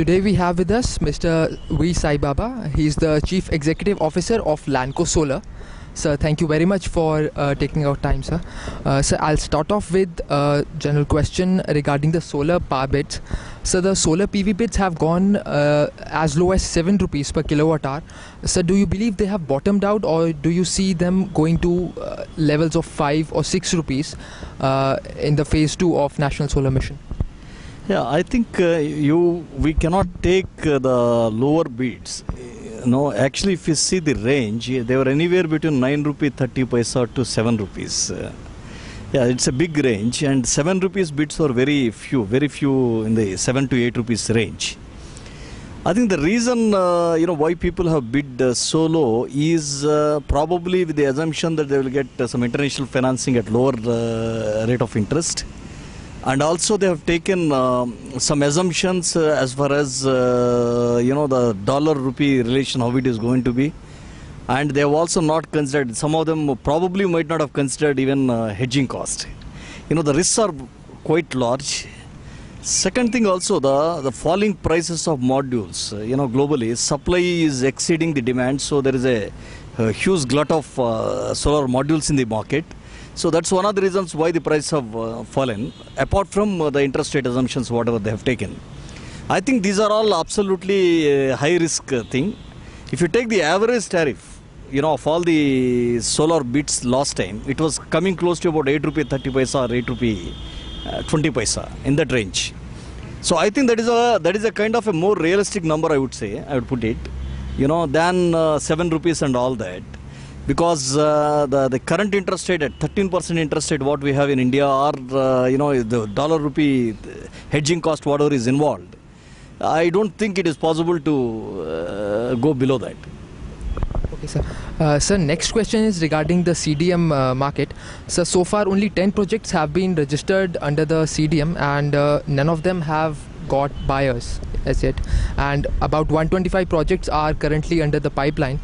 today we have with us Mr. V. Saibaba. He's the Chief Executive Officer of Lanco Solar. Sir, thank you very much for uh, taking our time, sir. Uh, sir, I'll start off with a general question regarding the solar power bids. So, the solar PV bids have gone uh, as low as 7 rupees per kilowatt hour. Sir, do you believe they have bottomed out or do you see them going to uh, levels of 5 or 6 rupees uh, in the phase 2 of National Solar Mission? Yeah, I think uh, you we cannot take uh, the lower bids. Uh, No, actually, if you see the range, they were anywhere between nine rupee thirty paisa to seven rupees. Uh, yeah, it's a big range, and seven rupees bids were very few, very few in the seven to eight rupees range. I think the reason uh, you know why people have bid uh, so low is uh, probably with the assumption that they will get uh, some international financing at lower uh, rate of interest and also they have taken um, some assumptions uh, as far as uh, you know the dollar rupee relation how it is going to be. And they have also not considered some of them probably might not have considered even uh, hedging cost. You know the risks are quite large. Second thing also the the falling prices of modules uh, you know globally supply is exceeding the demand. So there is a, a huge glut of uh, solar modules in the market so that's one of the reasons why the price have uh, fallen, apart from uh, the interest rate assumptions, whatever they have taken. I think these are all absolutely uh, high risk uh, thing. If you take the average tariff, you know, of all the solar bits last time, it was coming close to about 8 rupee 30 paisa or 8 rupee uh, 20 paisa in that range. So I think that is a that is a kind of a more realistic number I would say I would put it, you know, than uh, 7 rupees and all that because uh, the, the current interest rate at 13% interest rate what we have in India or uh, you know the dollar rupee hedging cost whatever is involved I don't think it is possible to uh, go below that Okay, sir. Uh, sir, next question is regarding the CDM uh, market. So, so far only 10 projects have been registered under the CDM and uh, none of them have got buyers as yet. And about 125 projects are currently under the pipeline.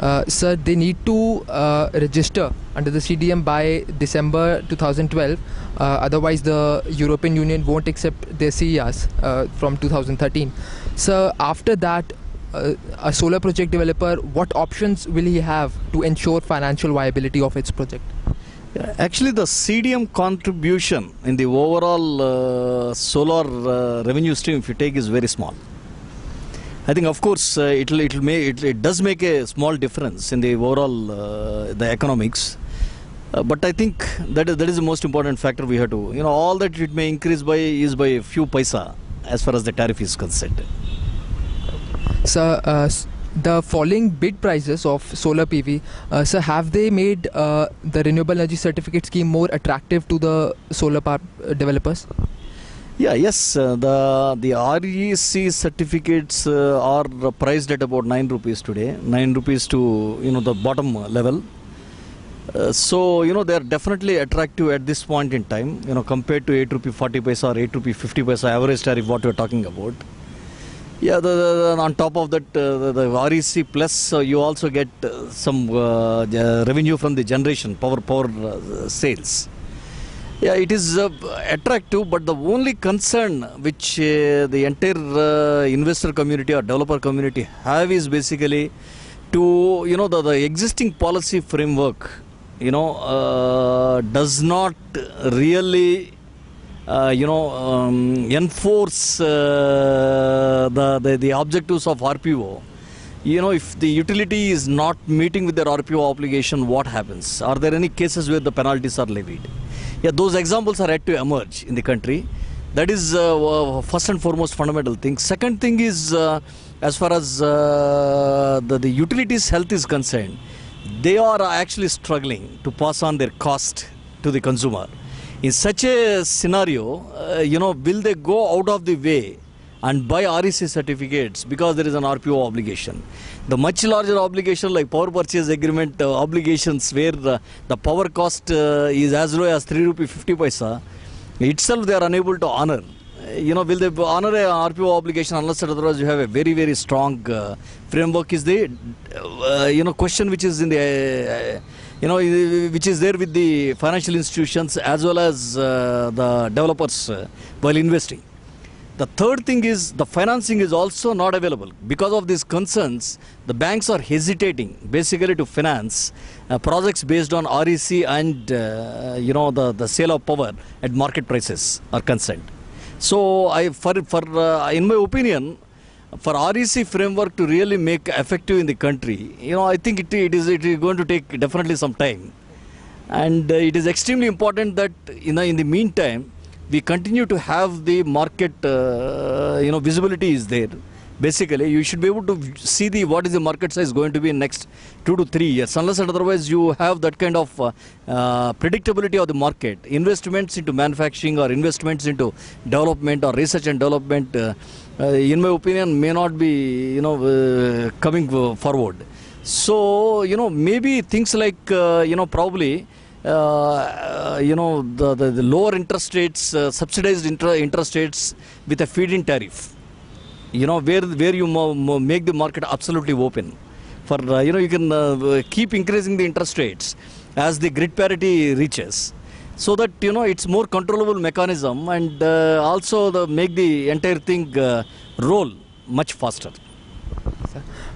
Uh, sir, they need to uh, register under the CDM by December 2012. Uh, otherwise, the European Union won't accept their CERs from 2013. So, after that, uh, a solar project developer, what options will he have to ensure financial viability of its project? Actually, the CDM contribution in the overall uh, solar uh, revenue stream, if you take, is very small. I think, of course, uh, it'll it'll make it, it does make a small difference in the overall uh, the economics. Uh, but I think that is, that is the most important factor we have to you know all that it may increase by is by a few paisa as far as the tariff is concerned. So, uh, the falling bid prices of solar PV, uh, so have they made uh, the renewable energy certificate scheme more attractive to the solar power uh, developers? Yeah, yes, uh, the the REC certificates uh, are priced at about nine rupees today, nine rupees to you know the bottom level. Uh, so you know they are definitely attractive at this point in time. You know compared to eight rupee forty paisa or eight rupee fifty paisa average tariff what we are talking about. Yeah, the, the, the- on top of that, uh, the, the REC plus uh, you also get uh, some revenue from the generation power power sales. Yeah, it is uh, attractive, but the only concern which uh, the entire uh, investor community or developer community have is basically to you know the, the existing policy framework you know uh, does not really uh, you know um, enforce uh, the, the the objectives of RPO you know if the utility is not meeting with their RPO obligation what happens? Are there any cases where the penalties are levied yeah those examples are yet to emerge in the country. That is uh, uh, first and foremost fundamental thing. Second thing is uh, as far as uh, the, the utilities health is concerned they are actually struggling to pass on their cost to the consumer. In such a scenario uh, you know will they go out of the way and buy REC certificates because there is an RPO obligation. The much larger obligation like power purchase agreement uh, obligations where uh, the power cost uh, is as low as 3 rupee 50 paisa itself they are unable to honor. Uh, You know, will they honor a RPO obligation unless otherwise you have a very very strong uh, framework is the uh, you know question which is in the you know which is there with the financial institutions as well as the developers while investing. The third thing is the financing is also not available. Because of these concerns, the banks are hesitating basically to finance uh, projects based on REC and uh, you know the, the sale of power at market prices are concerned. So I for for uh, in my opinion for REC framework to really make effective in the country, you know I think it, it is it is going to take definitely some time and uh, it is extremely important that you know in the meantime we continue to have the market uh, you know visibility is there. Basically you should be able to see the what is the market size going to be in next 2 to 3 years. Unless and otherwise you have that kind of uh, uh, predictability of the market. Investments into manufacturing or investments into development or research and development uh, uh, in my opinion may not be you know uh, coming forward. So you know maybe things like you know probably uh, you know the, the, the lower interest rates uh, subsidized inter- interest rates with a feed-in tariff. You know where where you make the market absolutely open. For uh, you know you can uh, keep increasing the interest rates as the grid parity reaches. So that you know it's more controllable mechanism and uh, also the make the entire thing uh, roll much faster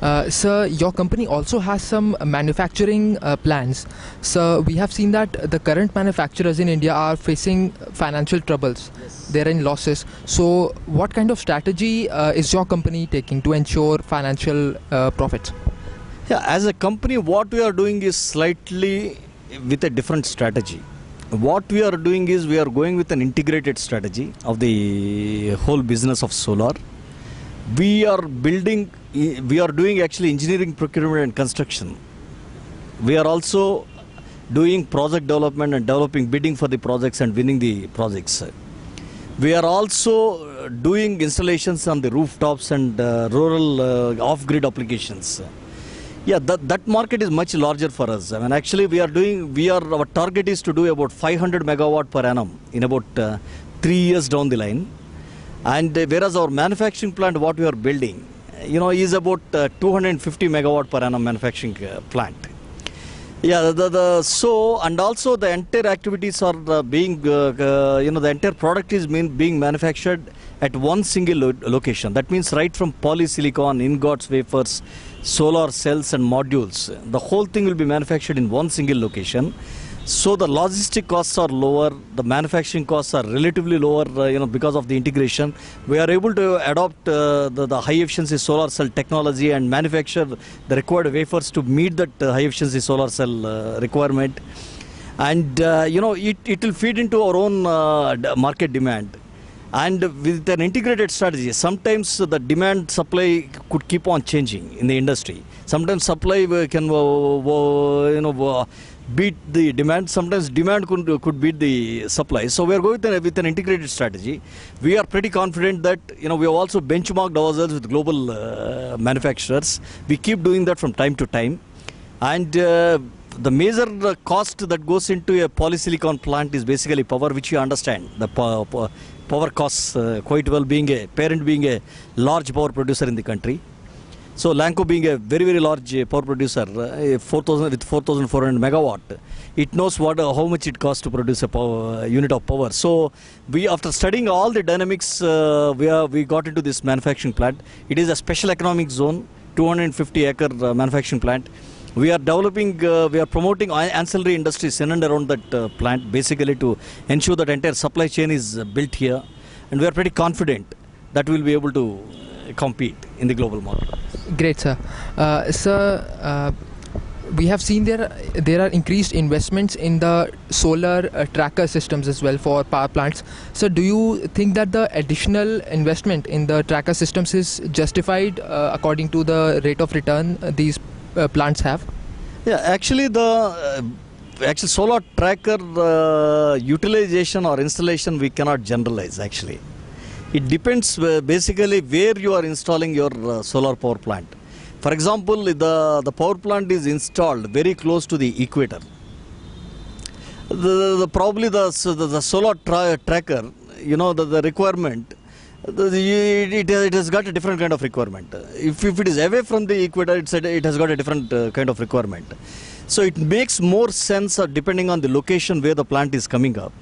Uh, sir, your company also has some manufacturing uh, plans. So we have seen that the current manufacturers in India are facing financial troubles. They're in losses. So what kind of strategy uh, is your company taking to ensure financial uh, profits? Yeah, as a company, what we are doing is slightly with a different strategy. What we are doing is we are going with an integrated strategy of the whole business of solar. We are building, we are doing actually engineering, procurement, and construction. We are also doing project development and developing, bidding for the projects and winning the projects. We are also doing installations on the rooftops and uh, rural uh, off-grid applications. Yeah, that, that market is much larger for us. I mean, actually, we are doing, we are, our target is to do about 500 megawatt per annum in about uh, three years down the line. And uh, whereas our manufacturing plant, what we are building, you know, is about uh, 250 megawatt per annum manufacturing uh, plant. Yeah, the, the so and also the entire activities are uh, being uh, uh, you know the entire product is mean, being manufactured at one single lo- location. That means right from polysilicon, ingots, wafers, solar cells and modules. The whole thing will be manufactured in one single location. So the logistic costs are lower, the manufacturing costs are relatively lower, uh, you know, because of the integration. We are able to adopt uh, the, the high efficiency solar cell technology and manufacture the required wafers to meet that uh, high efficiency solar cell uh, requirement. And uh, you know, it, it will feed into our own uh, market demand. And with an integrated strategy, sometimes the demand supply could keep on changing in the industry. Sometimes supply can, you know, beat the demand. Sometimes demand could, could beat the supply. So we are going with an, with an integrated strategy. We are pretty confident that, you know, we have also benchmarked ourselves with global uh, manufacturers. We keep doing that from time to time. And uh, the major uh, cost that goes into a polysilicon plant is basically power, which you understand. The po- po- power costs uh, quite well, being a parent being a large power producer in the country. So Lanco being a very very large uh, power producer, uh, 4,000 with 4,400 megawatt, it knows what uh, how much it costs to produce a power, uh, unit of power. So we after studying all the dynamics, we are, we got into this manufacturing plant. It is a special economic zone, 250 acre manufacturing plant. We are developing, we are promoting ancillary industries in and around that plant, basically to ensure that entire supply chain is built here, and we are pretty confident that we will be able to compete in the global market. Great, sir. Uh, sir, uh, we have seen there there are increased investments in the solar uh, tracker systems as well for power plants. So, do you think that the additional investment in the tracker systems is justified uh, according to the rate of return uh, these uh, plants have? Yeah, actually the uh, actually solar tracker utilization or installation we cannot generalize actually. It depends uh, basically where you are installing your uh, solar power plant. For example, the, the power plant is installed very close to the equator. The, the probably the, the, the solar tra- tracker, you know, the, the requirement, the, it, it has got a different kind of requirement. If, if it is away from the equator, it's a, it has got a different uh, kind of requirement. So it makes more sense uh, depending on the location where the plant is coming up.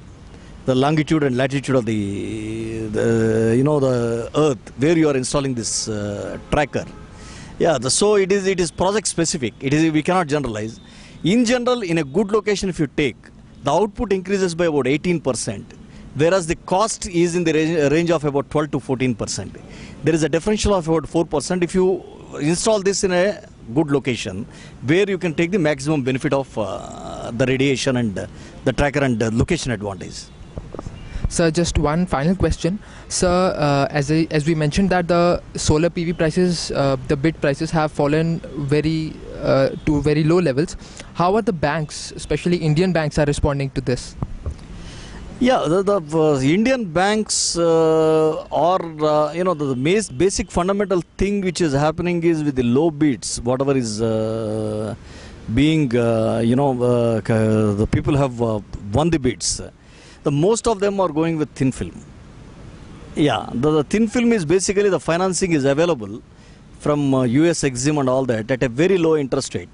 The longitude and latitude of the, the you know the earth where you are installing this uh, tracker. Yeah the, so it is it is project specific. It is we cannot generalize. In general in a good location if you take the output increases by about 18% whereas the cost is in the range, of about 12 to 14% there is a differential of about 4% if you install this in a good location where you can take the maximum benefit of uh, the radiation and uh, the tracker and uh, location advantage Sir, just one final question. Sir, uh, as, I, as we mentioned that the solar PV prices, uh, the bid prices have fallen very uh, to very low levels. How are the banks, especially Indian banks, are responding to this? Yeah, the, the uh, Indian banks uh, are, uh, you know, the, the basic fundamental thing which is happening is with the low bids, whatever is being, you know, the people have won the bids. The most of them are going with thin film. Yeah, the, the thin film is basically the financing is available from uh, US Exim and all that at a very low interest rate.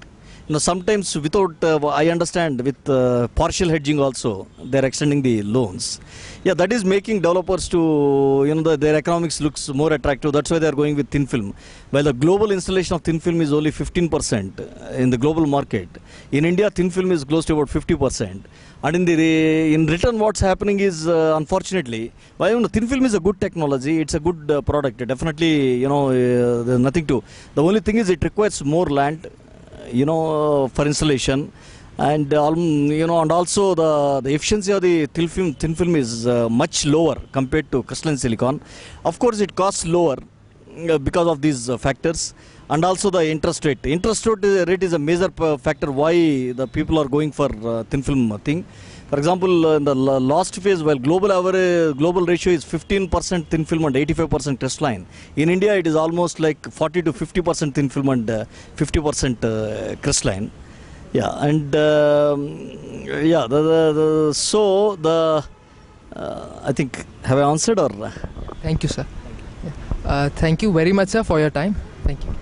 Know, sometimes without, uh, I understand, with uh, partial hedging also, they're extending the loans. Yeah, that is making developers to, you know, the, their economics looks more attractive. That's why they're going with thin film. While the global installation of thin film is only 15% in the global market. In India, thin film is close to about 50%. And in the in return, what's happening is, uh, unfortunately, well, you know, thin film is a good technology. It's a good uh, product. Definitely, you know, uh, there's nothing to. The only thing is, it requires more land, you know, for installation, and um, you know, and also the the efficiency of the thin film thin film is uh, much lower compared to crystalline silicon. Of course, it costs lower because of these uh, factors and also the interest rate. Interest rate is- rate is a major factor why the people are going for uh, thin film thing. For example uh, in the last phase while global average global ratio is 15% thin film and 85% crystalline in india it is almost like 40 to 50% thin film and uh, 50% uh, crystalline yeah and um, yeah the, the, the so the uh, i think have i answered or? Thank you, sir. Uh, thank you very much, sir, for your time. Thank you.